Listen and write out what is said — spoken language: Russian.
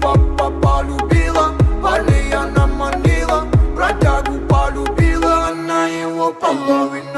папа полюбила, Али она бродягу полюбила, она его половина.